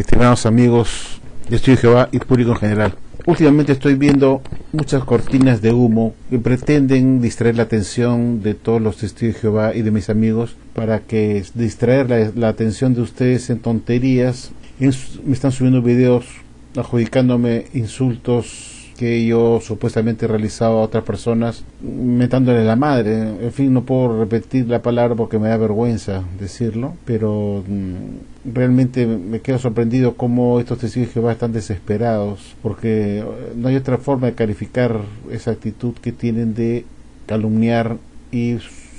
estimados amigos de Estudio Jehová y público en general. Últimamente estoy viendo muchas cortinas de humo que pretenden distraer la atención de todos los testigos de Jehová y de mis amigos para que distraer la, atención de ustedes en tonterías. Me están subiendo videos adjudicándome insultos que yo supuestamente he realizado a otras personas metándole la madre. En fin, no puedo repetir la palabra porque me da vergüenza decirlo, pero mm, realmente me quedo sorprendido cómo estos testigos de Jehová están desesperados, porque no hay otra forma de calificar esa actitud que tienen de calumniar y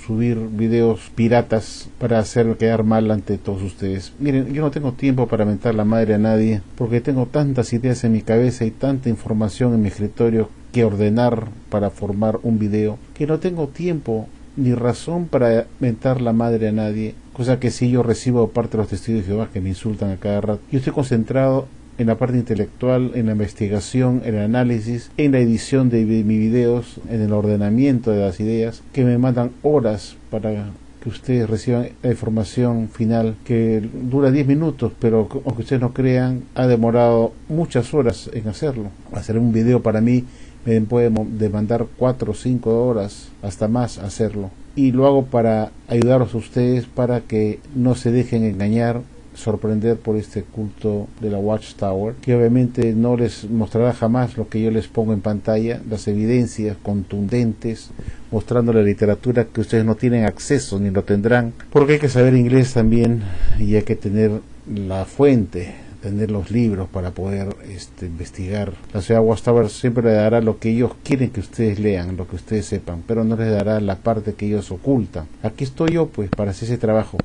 subir videos piratas para hacer quedar mal ante todos ustedes. Miren, yo no tengo tiempo para mentar la madre a nadie porque tengo tantas ideas en mi cabeza y tanta información en mi escritorio que ordenar para formar un video que no tengo tiempo ni razón para mentar la madre a nadie, cosa que si yo recibo parte de los testigos de Jehová que me insultan a cada rato. Yo estoy concentrado en la parte intelectual, en la investigación, en el análisis, en la edición de mis videos, en el ordenamiento de las ideas, que me mandan horas para que ustedes reciban la información final que dura 10 minutos, pero aunque ustedes no crean, ha demorado muchas horas en hacerlo. Hacer un video para mí me puede demandar 4 o 5 horas, hasta más hacerlo. Y lo hago para ayudaros a ustedes para que no se dejen engañar sorprender por este culto de la Watchtower, que obviamente no les mostrará jamás lo que yo les pongo en pantalla, las evidencias contundentes, mostrando la literatura que ustedes no tienen acceso ni lo tendrán, porque hay que saber inglés también y hay que tener la fuente tener los libros para poder este, investigar. La ciudad Watchtower siempre le dará lo que ellos quieren que ustedes lean, lo que ustedes sepan, pero no les dará la parte que ellos ocultan. Aquí estoy yo, pues, para hacer ese trabajo.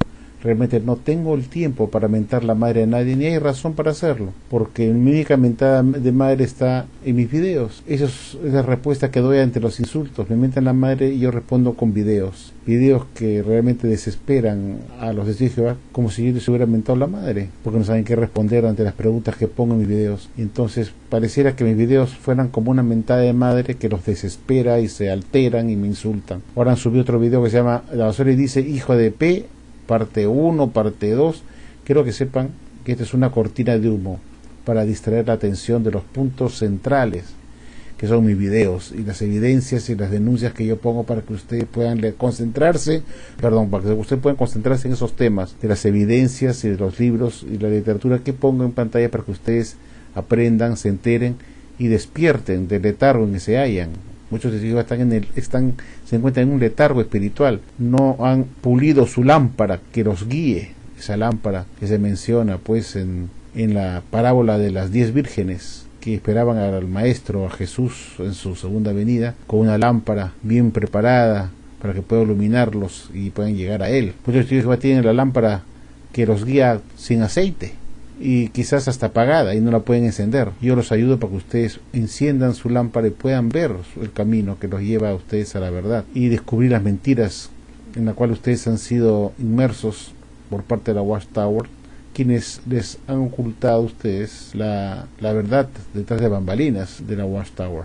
Realmente no tengo el tiempo para mentar la madre a nadie, ni hay razón para hacerlo, porque mi única mentada de madre está en mis videos. Esa es la respuesta que doy ante los insultos. Me mentan la madre y yo respondo con videos. Videos que realmente desesperan a los de Jehová como si yo les hubiera mentado la madre, porque no saben qué responder ante las preguntas que pongo en mis videos. Entonces pareciera que mis videos fueran como una mentada de madre que los desespera y se alteran y me insultan. Ahora han subido otro video que se llama La basura y dice hijo de P parte 1, parte 2. Quiero que sepan que esta es una cortina de humo para distraer la atención de los puntos centrales, que son mis videos y las evidencias y las denuncias que yo pongo para que ustedes puedan concentrarse, perdón, para que ustedes puedan concentrarse en esos temas, de las evidencias y de los libros y la literatura que pongo en pantalla para que ustedes aprendan, se enteren y despierten del letargo en que se hallan. Muchos testigos están en el, están, se encuentran en un letargo espiritual, no han pulido su lámpara que los guíe, esa lámpara que se menciona pues en, en la parábola de las diez vírgenes que esperaban al Maestro, a Jesús en su segunda venida, con una lámpara bien preparada para que pueda iluminarlos y puedan llegar a Él. Muchos testigos tienen la lámpara que los guía sin aceite y quizás hasta apagada y no la pueden encender. Yo los ayudo para que ustedes enciendan su lámpara y puedan ver el camino que los lleva a ustedes a la verdad y descubrir las mentiras en la cual ustedes han sido inmersos por parte de la Watchtower, quienes les han ocultado a ustedes la, la verdad detrás de bambalinas de la Watchtower.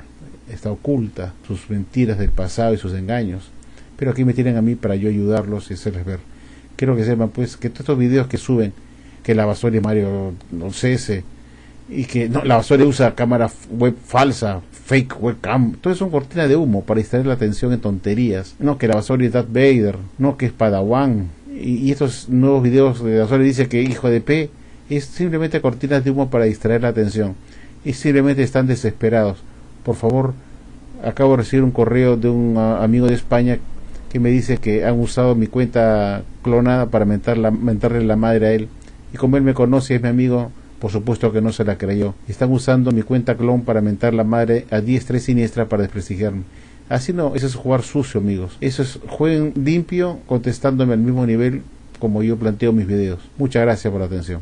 Está oculta sus mentiras del pasado y sus engaños. Pero aquí me tienen a mí para yo ayudarlos y hacerles ver. Quiero que sepan pues que todos estos videos que suben que la basura y Mario no cese y que no, la basura usa cámara web falsa, fake webcam, todo eso son cortinas de humo para distraer la atención en tonterías. No que la basura es Darth Vader, no que es Padawan. Y, estos nuevos videos de la basura dice que hijo de P es simplemente cortinas de humo para distraer la atención. Y simplemente están desesperados. Por favor, acabo de recibir un correo de un ah, amigo de España que me dice que han usado mi cuenta clonada para mentar la, mentarle la madre a él y como él me conoce es mi amigo, por supuesto que no se la creyó. Están usando mi cuenta clon para mentar la madre a diestra y siniestra para desprestigiarme. Así no, eso es jugar sucio, amigos. Eso es jueguen limpio, contestándome al mismo nivel como yo planteo mis videos. Muchas gracias por la atención.